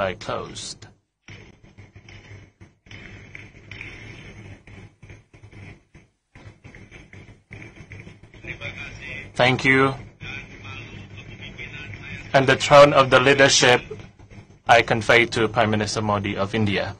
by closed. Thank you. And the throne of the leadership I convey to Prime Minister Modi of India.